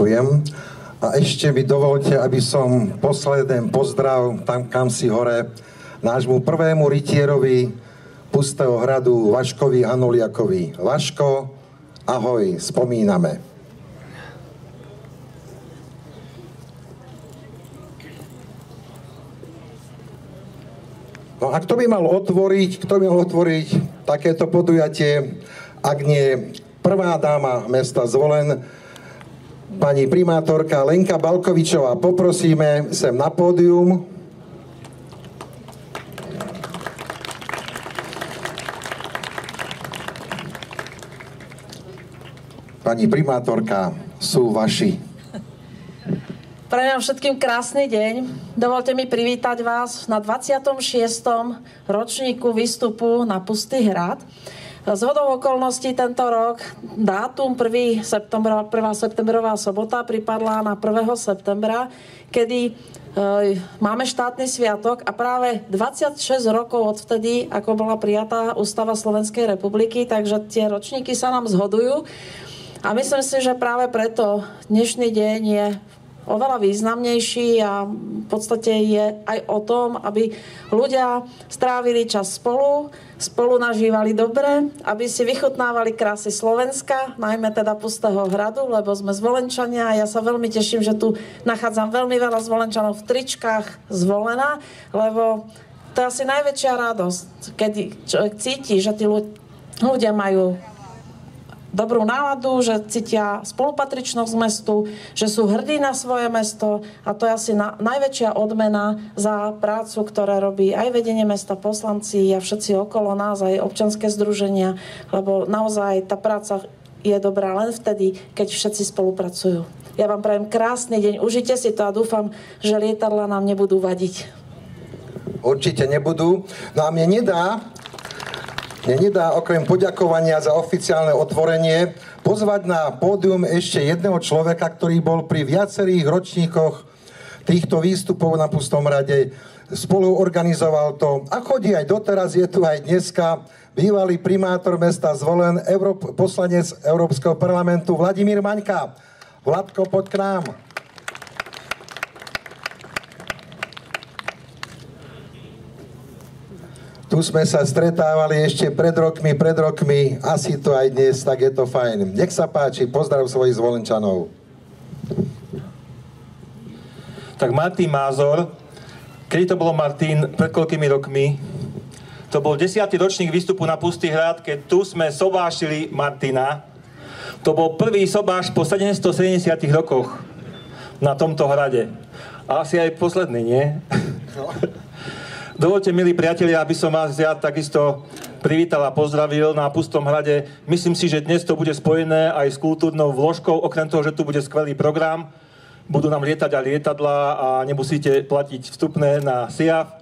Ďakujem. A ešte mi dovolte, aby som posledný pozdrav tam, kam si hore, nášmu prvému rytierovi Pustého hradu Vaškovi Hanuliakovi. Vaško, ahoj, spomíname. No a kto by mal otvoriť, kto by mal otvoriť takéto podujatie, ak nie prvá dáma mesta Zvolen, pani primátorka Lenka Balkovičová. Poprosíme sem na pódium. Pani primátorka, sú vaši. Prajem všetkým krásny deň. Dovolte mi privítať vás na 26. ročníku výstupu na Pustý hrad. Z hodou okolností tento rok dátum 1. Septembra, 1. septembrová sobota pripadla na 1. septembra, kedy e, máme štátny sviatok a práve 26 rokov odvtedy, ako bola prijatá Ústava Slovenskej republiky, takže tie ročníky sa nám zhodujú. A myslím si, že práve preto dnešný deň je oveľa významnejší a v podstate je aj o tom, aby ľudia strávili čas spolu, spolu nažívali dobre, aby si vychutnávali krásy Slovenska, najmä teda Pustého hradu, lebo sme zvolenčania a ja sa veľmi teším, že tu nachádzam veľmi veľa zvolenčanov v tričkách zvolená, lebo to je asi najväčšia radosť, keď cíti, že tí ľudia majú dobrú náladu, že cítia spolupatričnosť mestu, že sú hrdí na svoje mesto a to je asi na, najväčšia odmena za prácu, ktoré robí aj vedenie mesta, poslanci a všetci okolo nás, aj občanské združenia, lebo naozaj tá práca je dobrá len vtedy, keď všetci spolupracujú. Ja vám prajem krásny deň, užite si to a dúfam, že lietadla nám nebudú vadiť. Určite nebudú. No a mne nedá nedá okrem poďakovania za oficiálne otvorenie pozvať na pódium ešte jedného človeka, ktorý bol pri viacerých ročníkoch týchto výstupov na Pustom rade. Spolu organizoval to a chodí aj doteraz, je tu aj dneska bývalý primátor mesta zvolen, Európ- poslanec Európskeho parlamentu Vladimír Maňka. Vladko, poď k nám. Tu sme sa stretávali ešte pred rokmi, pred rokmi, asi to aj dnes, tak je to fajn. Nech sa páči, pozdrav svojich zvolenčanov. Tak Martin Mázor, kedy to bolo Martin, pred koľkými rokmi? To bol desiatý ročník výstupu na Pustý hrad, keď tu sme sobášili Martina. To bol prvý sobáš po 770 rokoch na tomto hrade. A asi aj posledný, nie? No. Dovolte, milí priatelia, aby som vás ja takisto privítal a pozdravil na Pustom hrade. Myslím si, že dnes to bude spojené aj s kultúrnou vložkou, okrem toho, že tu bude skvelý program. Budú nám lietať aj lietadla a nemusíte platiť vstupné na SIAF.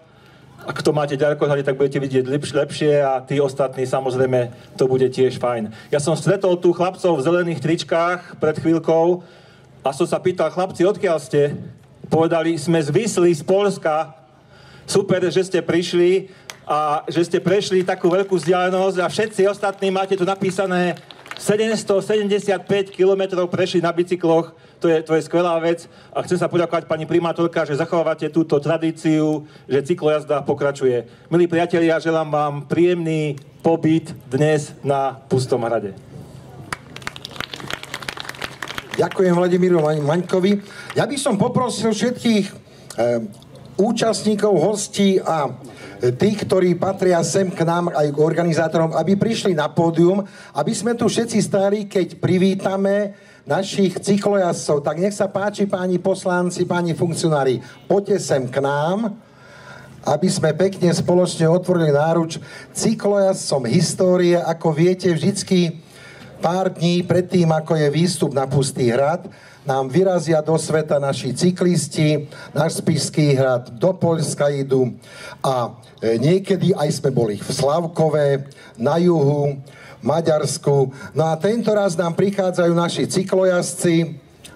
Ak to máte ďaleko tak budete vidieť lepšie a tí ostatní samozrejme to bude tiež fajn. Ja som stretol tu chlapcov v zelených tričkách pred chvíľkou a som sa pýtal, chlapci, odkiaľ ste? Povedali, sme zvisli z Polska, super, že ste prišli a že ste prešli takú veľkú vzdialenosť a všetci ostatní máte tu napísané 775 km prešli na bicykloch, to je, to je skvelá vec a chcem sa poďakovať pani primátorka, že zachovávate túto tradíciu, že cyklojazda pokračuje. Milí priatelia, želám vám príjemný pobyt dnes na Pustom hrade. Ďakujem Vladimíru Maňkovi. Ja by som poprosil všetkých eh, účastníkov, hostí a tých, ktorí patria sem k nám aj k organizátorom, aby prišli na pódium, aby sme tu všetci stáli, keď privítame našich cyklojazcov. Tak nech sa páči, páni poslanci, páni funkcionári, poďte sem k nám, aby sme pekne spoločne otvorili náruč cyklojazcom histórie. Ako viete, vždycky pár dní predtým, ako je výstup na Pustý hrad, nám vyrazia do sveta naši cyklisti, náš Spišský hrad, do Poľska idú a e, niekedy aj sme boli v Slavkove, na juhu, Maďarsku. No a tento raz nám prichádzajú naši cyklojazci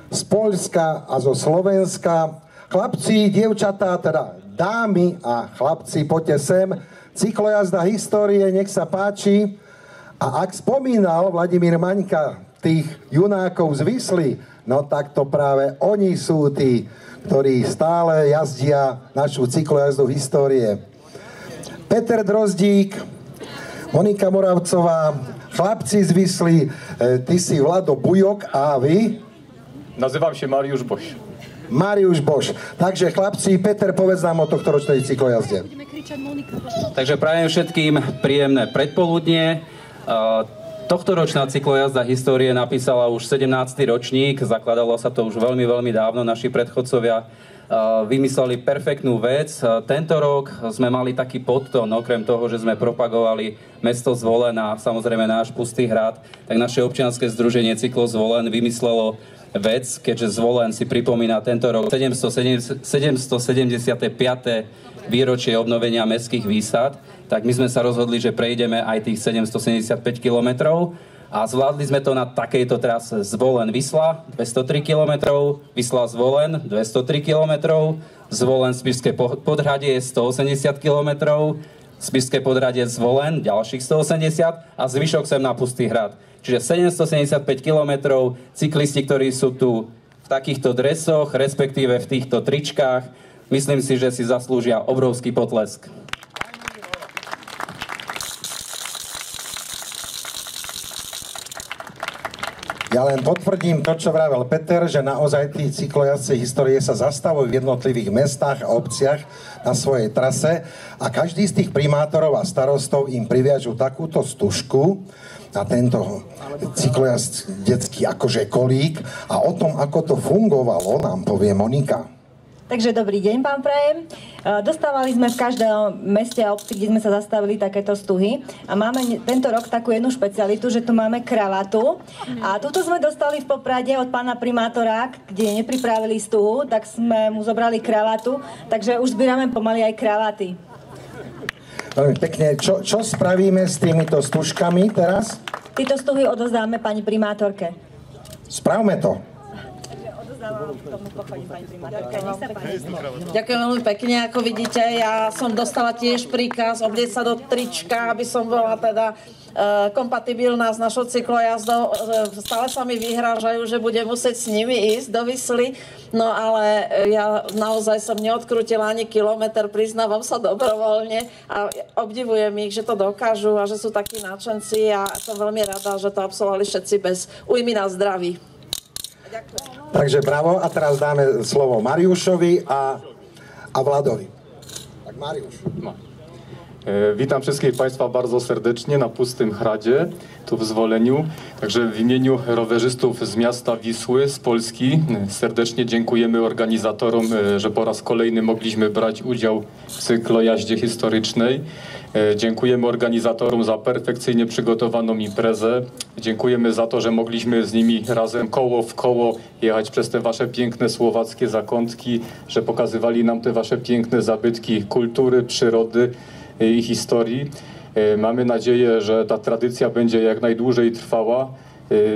z Poľska a zo Slovenska. Chlapci, dievčatá, teda dámy a chlapci, poďte sem. Cyklojazda histórie, nech sa páči. A ak spomínal Vladimír Maňka tých junákov z Vysly, No tak to práve oni sú tí, ktorí stále jazdia našu cyklojazdu histórie. Peter Drozdík, Monika Moravcová, chlapci z Vysly, e, ty si Vlado Bujok a vy? Nazywam się Mariusz Boś. Mariusz Boš. Takže chlapci, Peter, povedz nám o tohto ročnej cyklojazde. Takže prajem všetkým príjemné predpoludnie. Tohto ročná cyklojazda histórie napísala už 17. ročník, zakladalo sa to už veľmi, veľmi dávno, naši predchodcovia vymysleli perfektnú vec. Tento rok sme mali taký podton, okrem toho, že sme propagovali mesto Zvolen a samozrejme náš pustý hrad, tak naše občianske združenie Cyklo Zvolen vymyslelo vec, keďže Zvolen si pripomína tento rok 775. výročie obnovenia mestských výsad, tak my sme sa rozhodli, že prejdeme aj tých 775 kilometrov a zvládli sme to na takejto trase Zvolen Vysla 203 km, Vysla Zvolen 203 km, Zvolen Spišské podhradie 180 km, Spišské podhradie Zvolen ďalších 180 a zvyšok sem na Pustý hrad. Čiže 775 km, cyklisti, ktorí sú tu v takýchto dresoch, respektíve v týchto tričkách, myslím si, že si zaslúžia obrovský potlesk. Ja len potvrdím to, čo vravel Peter, že naozaj tí cyklojazci histórie sa zastavujú v jednotlivých mestách a obciach na svojej trase a každý z tých primátorov a starostov im priviažu takúto stužku, na tento cyklojazd detský akože kolík a o tom, ako to fungovalo, nám povie Monika. Takže dobrý deň, pán Prajem. E, dostávali sme v každom meste a obci, kde sme sa zastavili takéto stuhy. A máme tento rok takú jednu špecialitu, že tu máme kravatu. A túto sme dostali v Poprade od pána primátora, kde nepripravili stuhu, tak sme mu zobrali kravatu. Takže už zbierame pomaly aj kravaty. Veľmi pekne. Čo, čo spravíme s týmito stužkami teraz? Tieto stuhy odozdáme pani primátorke. Spravme to. Ďakujem veľmi pekne. Ako vidíte, ja som dostala tiež príkaz obdieť sa do trička, aby som bola teda uh, kompatibilná s našou cyklojazdou. Uh, stále sa mi vyhrážajú, že budem musieť s nimi ísť do Vysly, no ale ja naozaj som neodkrutila ani kilometr, priznávam sa dobrovoľne a obdivujem ich, že to dokážu a že sú takí náčenci a som veľmi rada, že to absolvovali všetci bez újmy na zdraví. Takže bravo. A teraz dáme slovo Mariušovi a, a Vladovi. Tak Mariusz. No. E, witam wszystkich Państwa bardzo serdecznie na Pustym Hradzie, tu w Zwoleniu. Także w imieniu rowerzystów z miasta Wisły, z Polski, serdecznie dziękujemy organizatorom, e, że po raz kolejny mogliśmy brać udział w cyklojaździe historycznej. E, dziękujemy organizatorom za perfekcyjnie przygotowaną imprezę. Dziękujemy za to, że mogliśmy z nimi razem koło w koło jechać przez te wasze piękne słowackie zakątki, że pokazywali nam te wasze piękne zabytki kultury, przyrody i historii. E, mamy nadzieję, że ta tradycja będzie jak najdłużej trwała e,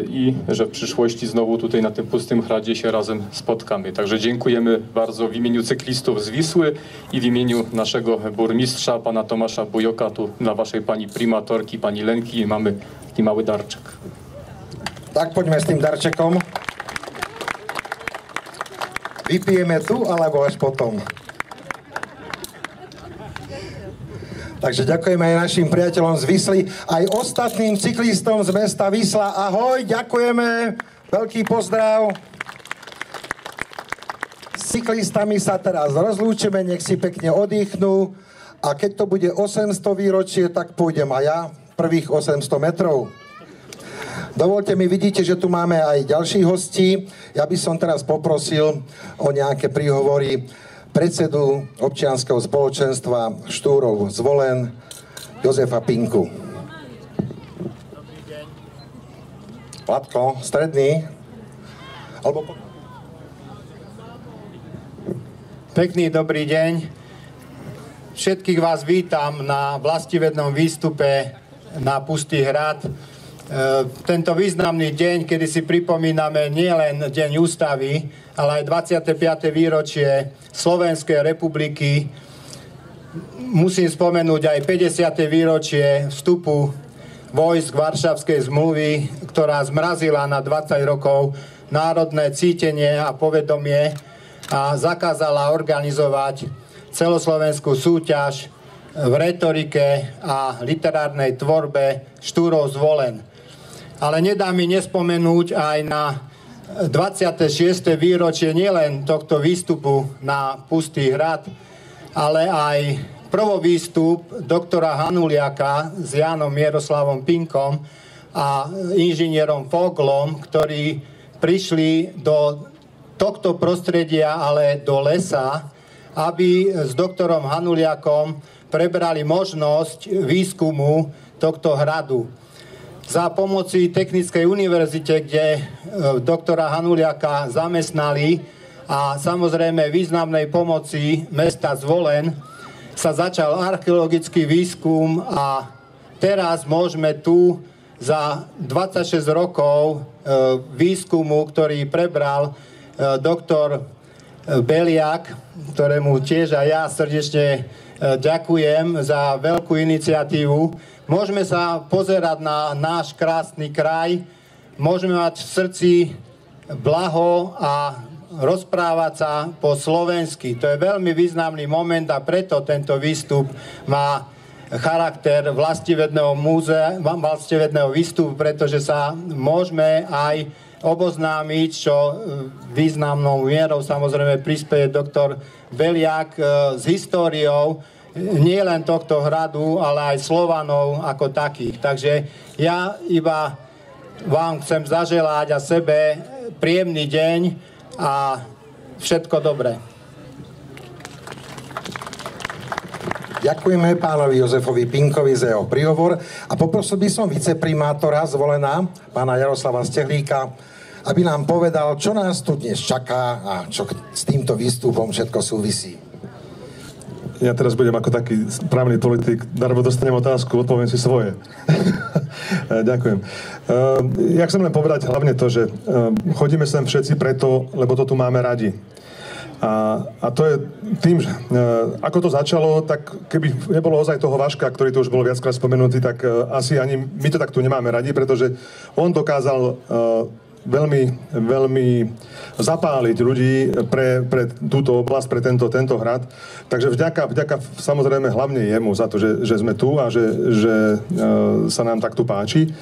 i że w przyszłości znowu tutaj na tym pustym hradzie się razem spotkamy. Także dziękujemy bardzo w imieniu cyklistów z Wisły i w imieniu naszego burmistrza, pana Tomasza Bujoka, tu dla waszej pani primatorki, pani Lenki mamy taki mały darczek. Tak, poďme s tým darčekom. Vypijeme tu, alebo až potom? Takže ďakujeme aj našim priateľom z Vysly, aj ostatným cyklistom z mesta Vysla. Ahoj, ďakujeme, veľký pozdrav. S cyklistami sa teraz rozlúčime, nech si pekne oddychnú a keď to bude 800 výročie, tak pôjdem aj ja prvých 800 metrov. Dovolte mi, vidíte, že tu máme aj ďalších hostí. Ja by som teraz poprosil o nejaké príhovory predsedu občianského spoločenstva Štúrov zvolen Jozefa Pinku. Vládko, stredný. Alebo... Pekný dobrý deň. Všetkých vás vítam na vlastivednom výstupe na Pustý hrad. E, tento významný deň, kedy si pripomíname nielen Deň ústavy, ale aj 25. výročie Slovenskej republiky. Musím spomenúť aj 50. výročie vstupu vojsk Varšavskej zmluvy, ktorá zmrazila na 20 rokov národné cítenie a povedomie a zakázala organizovať celoslovenskú súťaž v retorike a literárnej tvorbe Štúrov zvolen. Ale nedá mi nespomenúť aj na 26. výročie nielen tohto výstupu na Pustý hrad, ale aj prvovýstup doktora Hanuliaka s Jánom Mieroslavom Pinkom a inžinierom Foglom, ktorí prišli do tohto prostredia, ale do lesa, aby s doktorom Hanuliakom prebrali možnosť výskumu tohto hradu za pomoci Technickej univerzite, kde e, doktora Hanuliaka zamestnali a samozrejme významnej pomoci mesta Zvolen sa začal archeologický výskum a teraz môžeme tu za 26 rokov e, výskumu, ktorý prebral e, doktor Beliak, ktorému tiež aj ja srdečne ďakujem za veľkú iniciatívu, Môžeme sa pozerať na náš krásny kraj, môžeme mať v srdci blaho a rozprávať sa po slovensky. To je veľmi významný moment a preto tento výstup má charakter vlastivedného múzea, vlastivedného výstupu, pretože sa môžeme aj oboznámiť, čo významnou mierou samozrejme prispieje doktor Beliak e, s históriou nie len tohto hradu, ale aj Slovanov ako takých. Takže ja iba vám chcem zaželať a sebe príjemný deň a všetko dobré. Ďakujeme pánovi Jozefovi Pinkovi za jeho príhovor a poprosil by som viceprimátora zvolená, pána Jaroslava Stehlíka, aby nám povedal, čo nás tu dnes čaká a čo s týmto výstupom všetko súvisí ja teraz budem ako taký právny politik, darmo dostanem otázku, odpoviem si svoje. Ďakujem. Uh, ja chcem len povedať hlavne to, že uh, chodíme sem všetci preto, lebo to tu máme radi. A, a to je tým, že uh, ako to začalo, tak keby nebolo ozaj toho Vaška, ktorý tu už bol viackrát spomenutý, tak uh, asi ani my to tak tu nemáme radi, pretože on dokázal uh, veľmi, veľmi zapáliť ľudí pre, pre túto oblasť, pre tento, tento hrad. Takže vďaka, vďaka samozrejme hlavne jemu za to, že, že sme tu a že, že e, sa nám tak tu páči.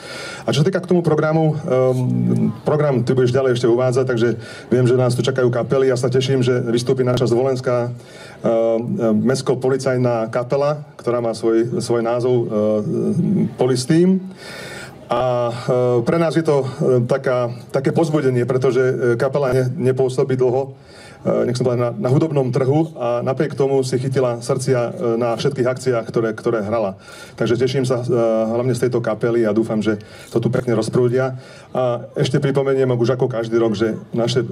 A čo sa týka k tomu programu, e, program ty budeš ďalej ešte uvádzať, takže viem, že nás tu čakajú kapely. Ja sa teším, že vystúpi naša zvolenská e, e mestsko-policajná kapela, ktorá má svoj, svoj názov e, Polistým. A e, pre nás je to e, taká, také pozbudenie, pretože e, kapela ne, nepôsobí dlho nech som povedal, na, na hudobnom trhu a napriek tomu si chytila srdcia na všetkých akciách, ktoré, ktoré hrala. Takže teším sa hlavne z tejto kapely a dúfam, že to tu pekne rozprúdia. A ešte pripomeniem, už ako každý rok, že naše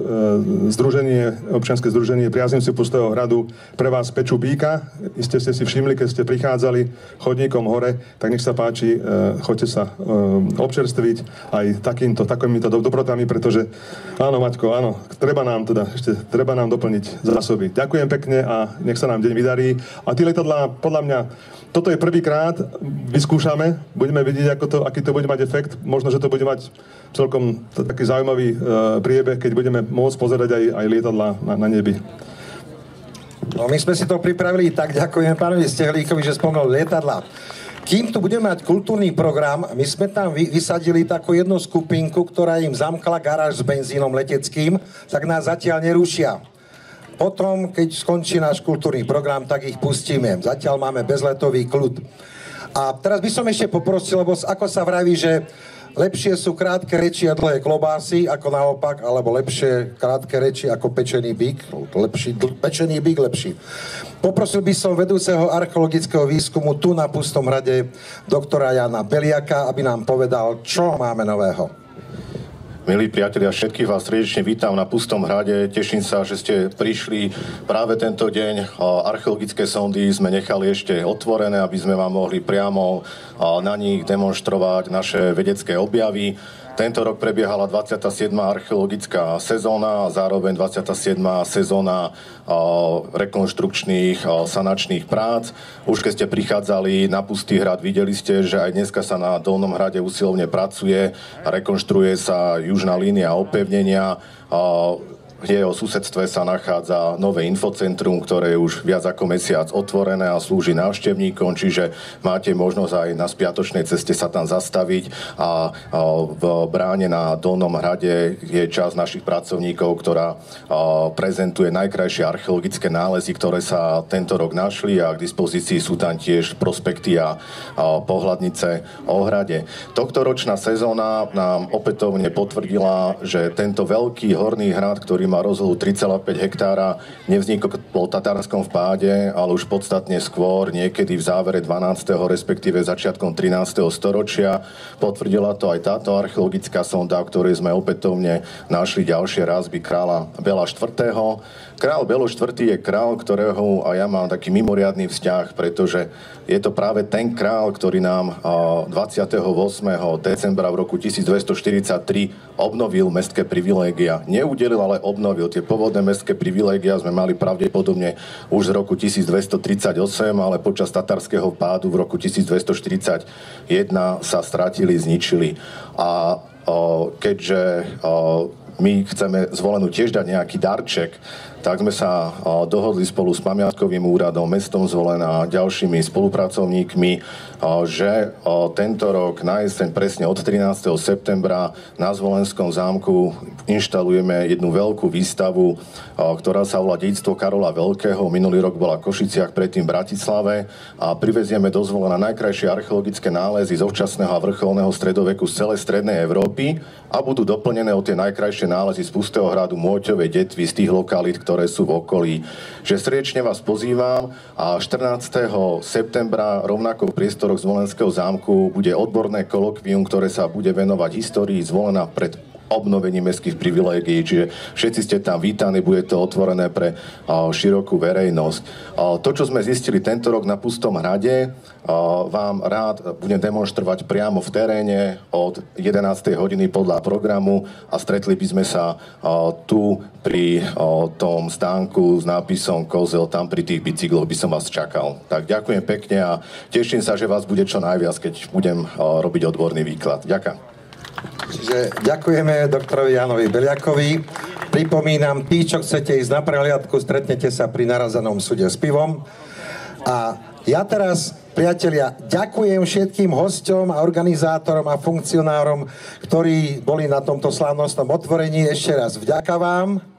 združenie, občianske združenie Priaznivci Pustého hradu pre vás pečú bíka. Iste ste si všimli, keď ste prichádzali chodníkom hore, tak nech sa páči, choďte sa občerstviť aj takýmto, takýmito dobrotami, pretože áno, Maťko, áno, treba nám teda, ešte treba nám doplniť zásoby. Ďakujem pekne a nech sa nám deň vydarí. A tie letadlá, podľa mňa, toto je prvýkrát, vyskúšame, budeme vidieť, ako to, aký to bude mať efekt. Možno, že to bude mať celkom taký zaujímavý uh, priebeh, keď budeme môcť pozerať aj, aj lietadla na, na nebi. No my sme si to pripravili tak, ďakujem pánovi Stehlíkovi, že spomnul lietadla. Kým tu budeme mať kultúrny program, my sme tam vy, vysadili takú jednu skupinku, ktorá im zamkla garáž s benzínom leteckým, tak nás zatiaľ nerušia. Potom, keď skončí náš kultúrny program, tak ich pustíme. Zatiaľ máme bezletový kľud. A teraz by som ešte poprosil, lebo ako sa vraví, že lepšie sú krátke reči a dlhé klobásy, ako naopak, alebo lepšie krátke reči ako pečený byk. Lepší, dl- pečený byk lepší. Poprosil by som vedúceho archeologického výskumu tu na Pustom hrade, doktora Jana Beliaka, aby nám povedal, čo máme nového. Milí priatelia, všetkých vás srdečne vítam na Pustom hrade. Teším sa, že ste prišli práve tento deň. Archeologické sondy sme nechali ešte otvorené, aby sme vám mohli priamo na nich demonstrovať naše vedecké objavy. Tento rok prebiehala 27. archeologická sezóna a zároveň 27. sezóna rekonštrukčných sanačných prác. Už keď ste prichádzali na Pustý hrad, videli ste, že aj dneska sa na Dolnom hrade usilovne pracuje, rekonštruuje sa južná línia opevnenia, v jeho susedstve sa nachádza nové infocentrum, ktoré je už viac ako mesiac otvorené a slúži návštevníkom, čiže máte možnosť aj na spiatočnej ceste sa tam zastaviť a v bráne na Dolnom hrade je časť našich pracovníkov, ktorá prezentuje najkrajšie archeologické nálezy, ktoré sa tento rok našli a k dispozícii sú tam tiež prospekty a pohľadnice o hrade. Tohtoročná sezóna nám opätovne potvrdila, že tento veľký horný hrad, ktorý má rozlohu 3,5 hektára, nevznikol po tatárskom vpáde, ale už podstatne skôr, niekedy v závere 12. respektíve začiatkom 13. storočia. Potvrdila to aj táto archeologická sonda, o ktorej sme opätovne našli ďalšie rázby kráľa Bela IV. Král Belo IV. je král, ktorého a ja mám taký mimoriadný vzťah, pretože je to práve ten král, ktorý nám 28. decembra v roku 1243 obnovil mestské privilégia. Neudelil, ale obnovil. Tie pôvodné mestské privilégia sme mali pravdepodobne už z roku 1238, ale počas tatarského pádu v roku 1241 sa stratili, zničili. A keďže my chceme zvolenú tiež dať nejaký darček, tak sme sa dohodli spolu s pamiatkovým úradom, mestom zvolená a ďalšími spolupracovníkmi, že tento rok na jeseň presne od 13. septembra na Zvolenskom zámku inštalujeme jednu veľkú výstavu, ktorá sa volá Dejstvo Karola Veľkého. Minulý rok bola v Košiciach, predtým v Bratislave a privezieme do Zvolena najkrajšie archeologické nálezy z občasného a vrcholného stredoveku z celej strednej Európy a budú doplnené o tie najkrajšie nálezy z Pustého hradu Môťovej detvy z tých lokalít, ktoré sú v okolí. Že srdečne vás pozývam a 14. septembra rovnako v priestoroch Zvolenského zámku bude odborné kolokvium, ktoré sa bude venovať histórii zvolená pred obnovení mestských privilégií, čiže všetci ste tam vítaní, bude to otvorené pre širokú verejnosť. To, čo sme zistili tento rok na Pustom hrade, vám rád budem demonstrovať priamo v teréne od 11. hodiny podľa programu a stretli by sme sa tu pri tom stánku s nápisom Kozel, tam pri tých bicykloch by som vás čakal. Tak ďakujem pekne a teším sa, že vás bude čo najviac, keď budem robiť odborný výklad. Ďakujem. Čiže ďakujeme doktorovi Janovi Beliakovi. Pripomínam, tí, čo chcete ísť na prehliadku, stretnete sa pri narazanom súde s pivom. A ja teraz, priatelia, ďakujem všetkým hosťom a organizátorom a funkcionárom, ktorí boli na tomto slávnostnom otvorení. Ešte raz vďaka vám.